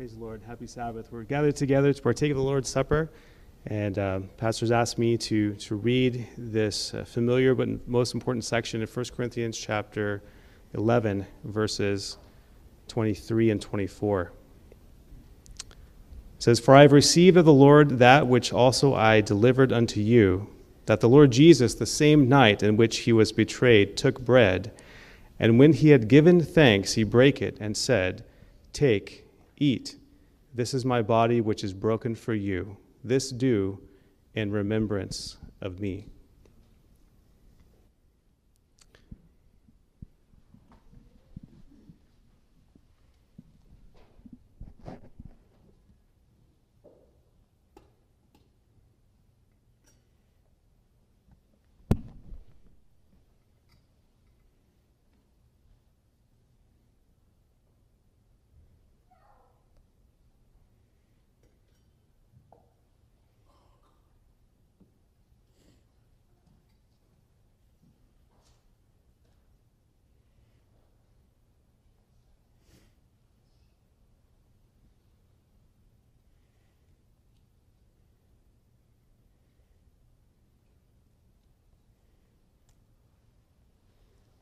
Praise the Lord. Happy Sabbath. We're gathered together to partake of the Lord's Supper. And um, pastors asked me to, to read this uh, familiar but most important section in 1 Corinthians chapter 11, verses 23 and 24. It says, For I have received of the Lord that which also I delivered unto you, that the Lord Jesus, the same night in which he was betrayed, took bread, and when he had given thanks, he brake it, and said, Take, Eat, this is my body which is broken for you. This do in remembrance of me.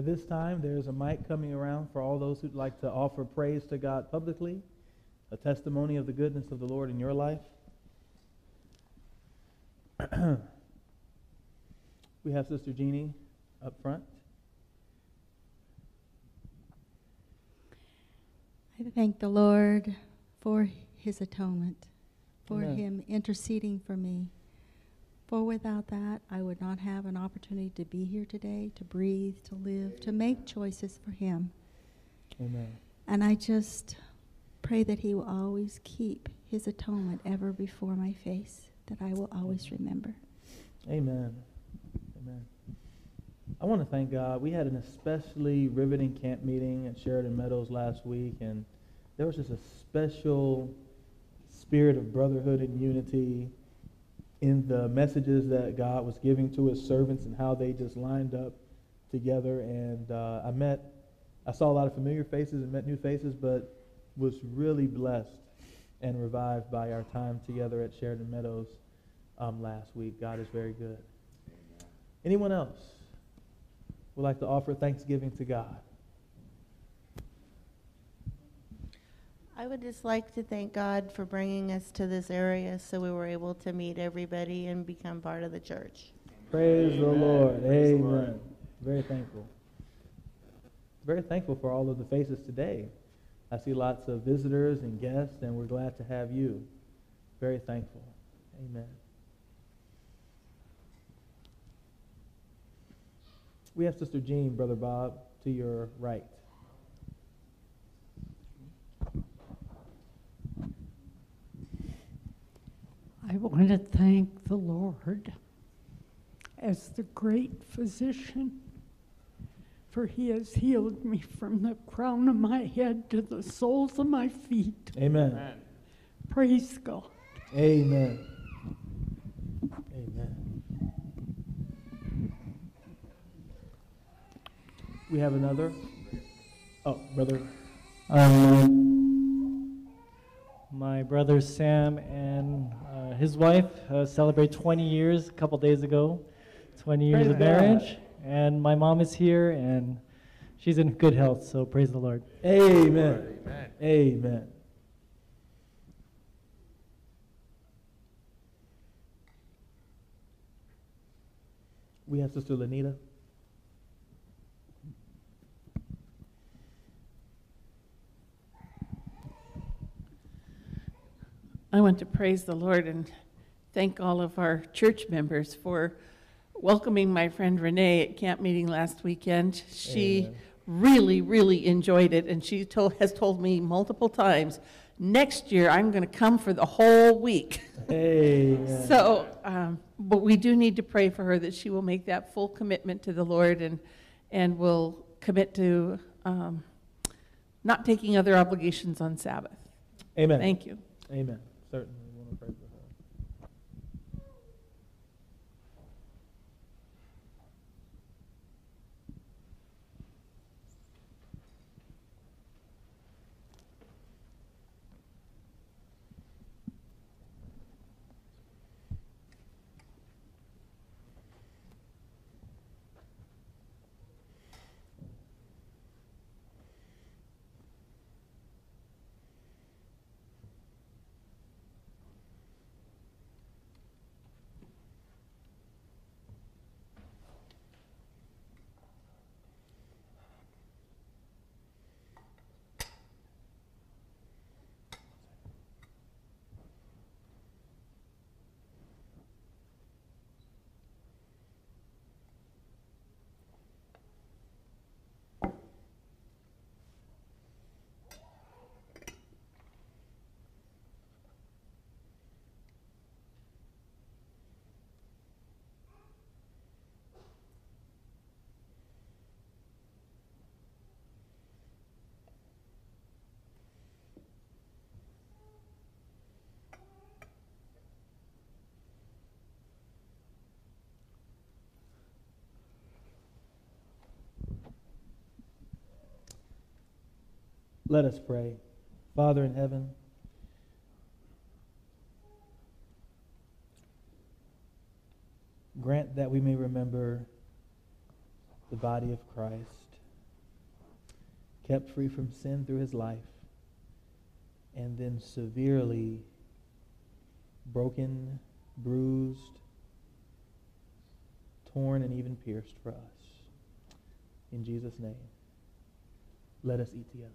At this time, there's a mic coming around for all those who'd like to offer praise to God publicly, a testimony of the goodness of the Lord in your life. we have Sister Jeannie up front. I thank the Lord for his atonement, for Amen. him interceding for me. For without that, I would not have an opportunity to be here today, to breathe, to live, to make choices for him. Amen. And I just pray that he will always keep his atonement ever before my face, that I will always remember. Amen. Amen. I want to thank God. We had an especially riveting camp meeting at Sheridan Meadows last week, and there was just a special spirit of brotherhood and unity in the messages that God was giving to his servants and how they just lined up together. And uh, I met, I saw a lot of familiar faces and met new faces, but was really blessed and revived by our time together at Sheridan Meadows um, last week. God is very good. Anyone else would like to offer thanksgiving to God? I would just like to thank God for bringing us to this area so we were able to meet everybody and become part of the church. Praise the Lord. Praise the Amen. Lord. Very thankful. Very thankful for all of the faces today. I see lots of visitors and guests, and we're glad to have you. Very thankful. Amen. We have Sister Jean, Brother Bob, to your right. I want to thank the Lord as the great physician, for he has healed me from the crown of my head to the soles of my feet. Amen. Praise God. Amen. Amen. We have another. Oh, brother. Um, my brother Sam and his wife uh, celebrate 20 years a couple days ago. 20 years Praise of God. marriage, and my mom is here, and she's in good health. So praise the Lord. Amen. Amen. We have Sister Lanita. I want to praise the Lord and thank all of our church members for welcoming my friend Renee at camp meeting last weekend. She Amen. really, really enjoyed it, and she told, has told me multiple times, next year I'm going to come for the whole week. Amen. So, um, but we do need to pray for her that she will make that full commitment to the Lord and, and will commit to um, not taking other obligations on Sabbath. Amen. Thank you. Amen. Certainly, want to pray for her. Let us pray. Father in heaven, grant that we may remember the body of Christ, kept free from sin through his life, and then severely broken, bruised, torn, and even pierced for us. In Jesus' name, let us eat together.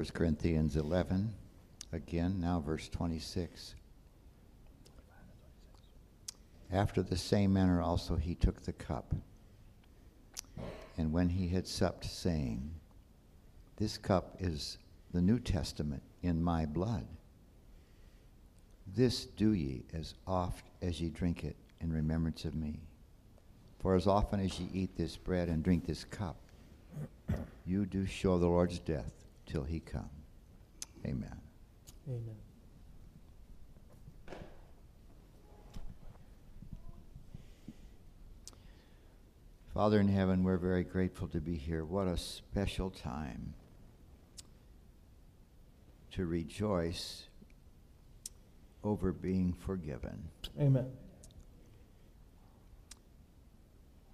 First Corinthians 11, again, now verse 26. After the same manner also he took the cup. And when he had supped, saying, This cup is the New Testament in my blood. This do ye as oft as ye drink it in remembrance of me. For as often as ye eat this bread and drink this cup, you do show the Lord's death till he come. Amen. Amen. Father in heaven, we're very grateful to be here. What a special time to rejoice over being forgiven. Amen.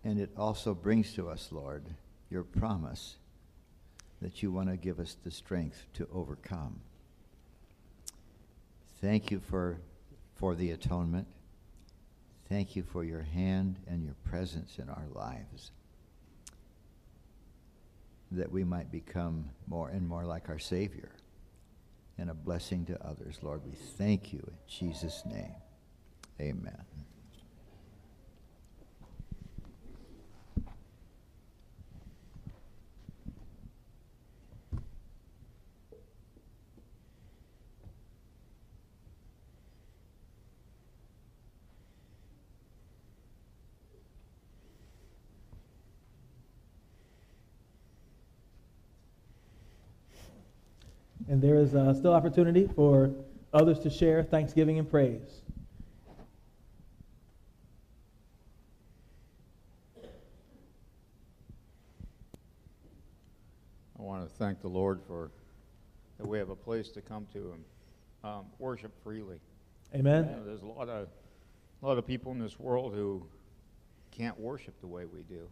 And it also brings to us, Lord, your promise that you want to give us the strength to overcome. Thank you for, for the atonement. Thank you for your hand and your presence in our lives. That we might become more and more like our Savior and a blessing to others. Lord, we thank you in Jesus' name. Amen. And there is uh, still opportunity for others to share thanksgiving and praise. I want to thank the Lord for that we have a place to come to and um, worship freely. Amen. You know, there's a lot of a lot of people in this world who can't worship the way we do,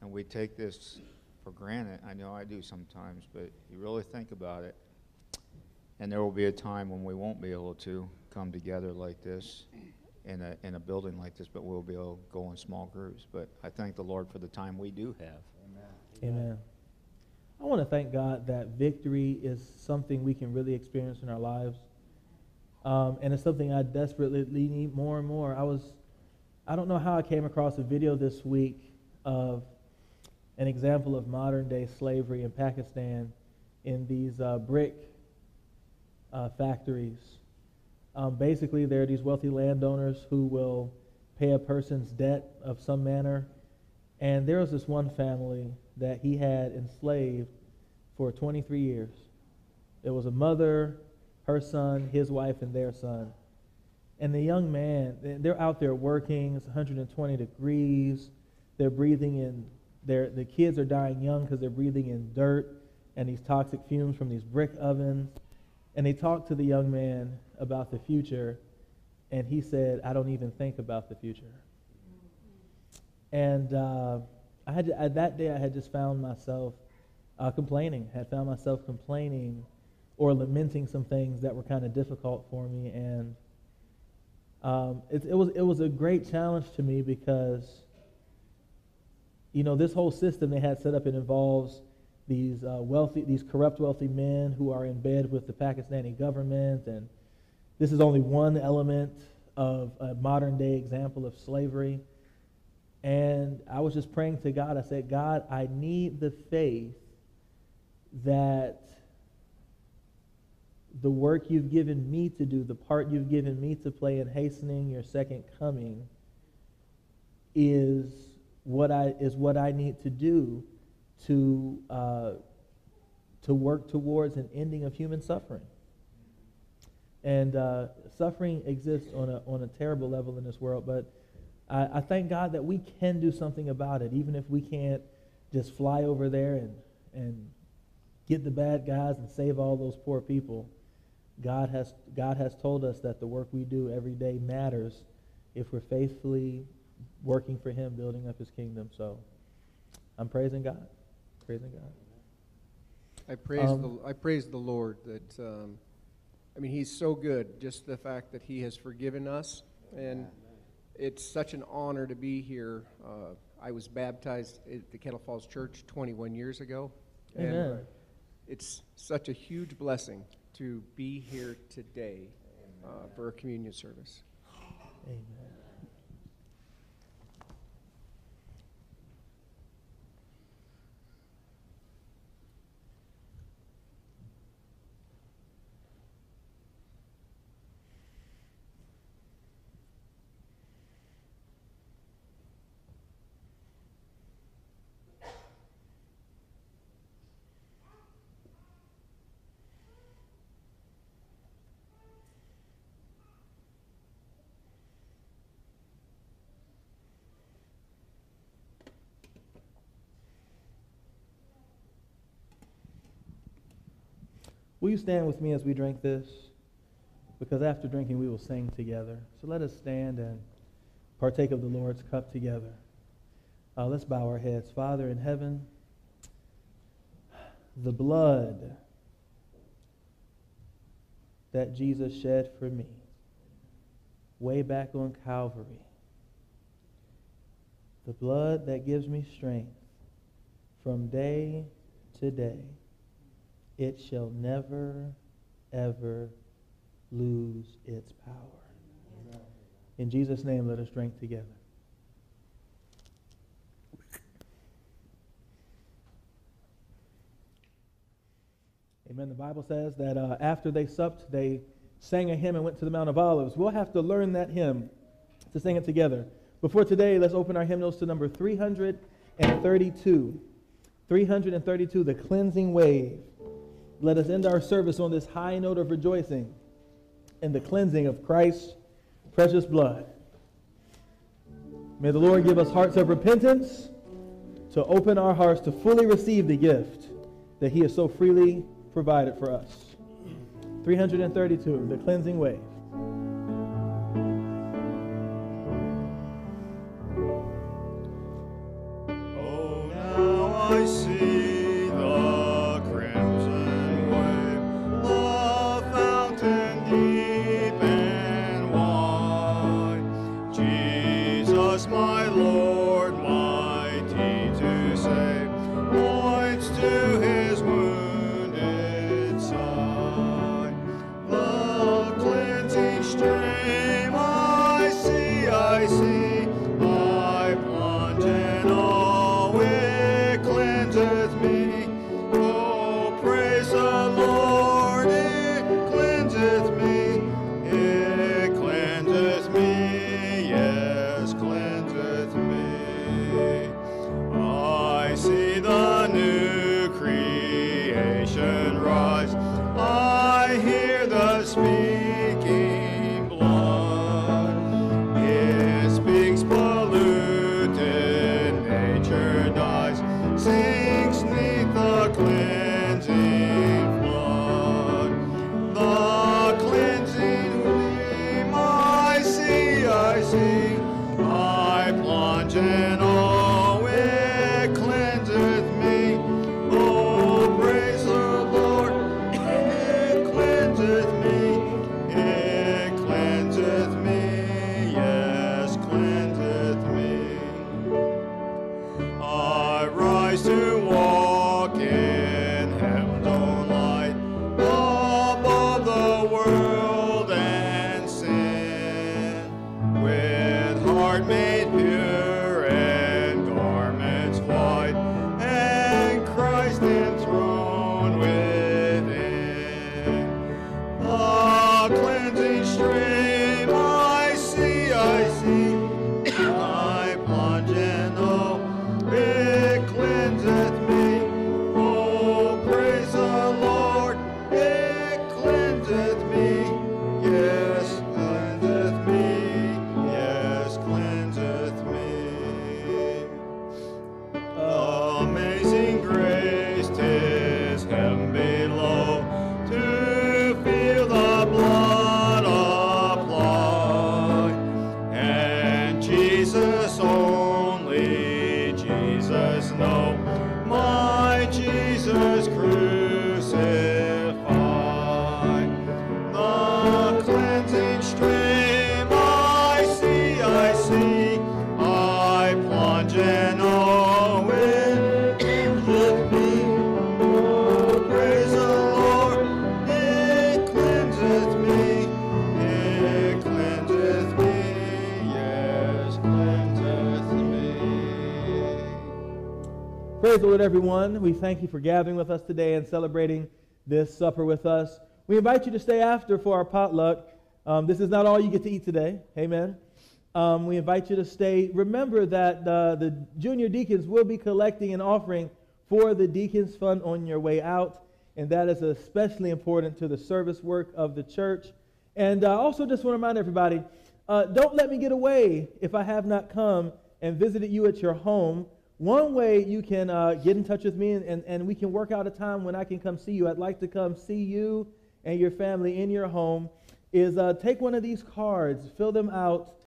and we take this for granted. I know I do sometimes, but you really think about it, and there will be a time when we won't be able to come together like this in a in a building like this, but we'll be able to go in small groups. But I thank the Lord for the time we do have. Amen. I want to thank God that victory is something we can really experience in our lives. Um, and it's something I desperately need more and more. I was, I don't know how I came across a video this week of an example of modern day slavery in Pakistan in these uh, brick uh, factories. Um, basically, there are these wealthy landowners who will pay a person's debt of some manner. And there was this one family that he had enslaved for 23 years. It was a mother, her son, his wife, and their son. And the young man, they're out there working. It's 120 degrees. They're breathing in. They're, the kids are dying young because they're breathing in dirt and these toxic fumes from these brick ovens. And they talked to the young man about the future, and he said, "I don't even think about the future." And uh, I had to, that day I had just found myself uh, complaining. Had found myself complaining or lamenting some things that were kind of difficult for me, and um, it, it was it was a great challenge to me because you know this whole system they had set up it involves these uh, wealthy these corrupt wealthy men who are in bed with the Pakistani government, and this is only one element of a modern day example of slavery. And I was just praying to God. I said, God, I need the faith that the work you've given me to do, the part you've given me to play in hastening your second coming, is what I is what I need to do to uh, to work towards an ending of human suffering. And uh, suffering exists on a on a terrible level in this world, but I, I thank God that we can do something about it, even if we can't just fly over there and and get the bad guys and save all those poor people. God has God has told us that the work we do every day matters if we're faithfully working for him, building up his kingdom. So I'm praising God. Praising God. I praise Um, the I praise the Lord that um, I mean He's so good. Just the fact that He has forgiven us, and it's such an honor to be here. Uh, I was baptized at the Kettle Falls Church 21 years ago, and it's such a huge blessing to be here today uh, for a communion service. Amen. Will you stand with me as we drink this? Because after drinking, we will sing together. So let us stand and partake of the Lord's cup together. Uh, let's bow our heads. Father in heaven, the blood that Jesus shed for me way back on Calvary, the blood that gives me strength from day to day it shall never, ever lose its power. In Jesus' name, let us drink together. Amen. The Bible says that uh, after they supped, they sang a hymn and went to the Mount of Olives. We'll have to learn that hymn to sing it together. Before today, let's open our hymnals to number 332. 332, the cleansing wave. Let us end our service on this high note of rejoicing in the cleansing of Christ's precious blood. May the Lord give us hearts of repentance to open our hearts to fully receive the gift that He has so freely provided for us. 332, the cleansing wave. Me, strength. Praise the Lord, everyone. We thank you for gathering with us today and celebrating this supper with us. We invite you to stay after for our potluck. Um, this is not all you get to eat today. Amen. Um, we invite you to stay. Remember that uh, the junior deacons will be collecting an offering for the Deacons Fund on your way out, and that is especially important to the service work of the church. And I uh, also just want to remind everybody uh, don't let me get away if I have not come and visited you at your home. One way you can uh, get in touch with me and, and, and we can work out a time when I can come see you. I'd like to come see you and your family in your home. Is uh, take one of these cards, fill them out,